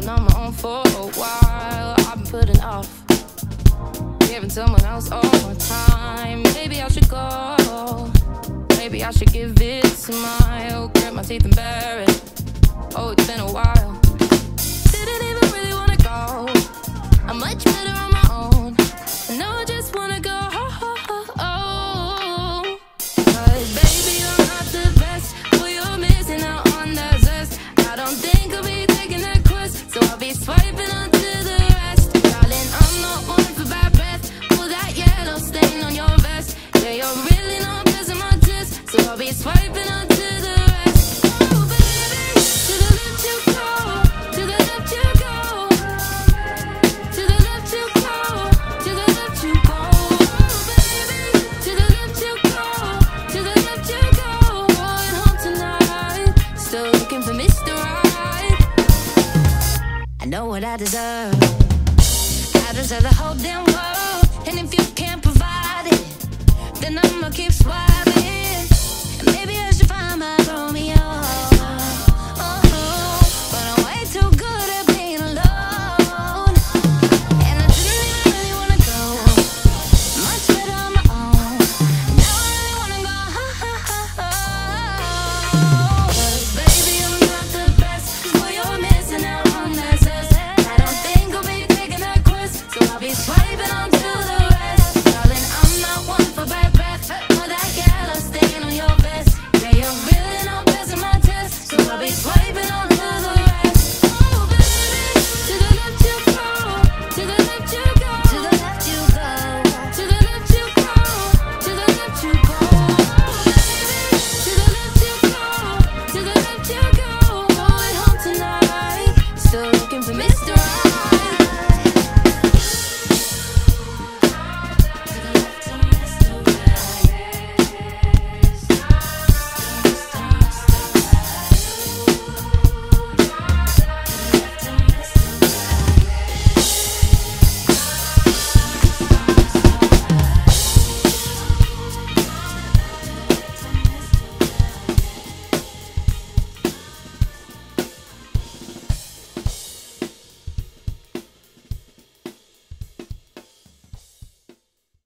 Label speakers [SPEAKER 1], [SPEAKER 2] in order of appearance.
[SPEAKER 1] been on my own for a while. I've been putting off giving someone else all my time. Maybe I should go. Maybe I should give it a smile. Grit my teeth and bear it. Oh, it's been a while. know what I deserve. I deserve the whole damn world. And if you can't provide it, then I'ma keep swiping.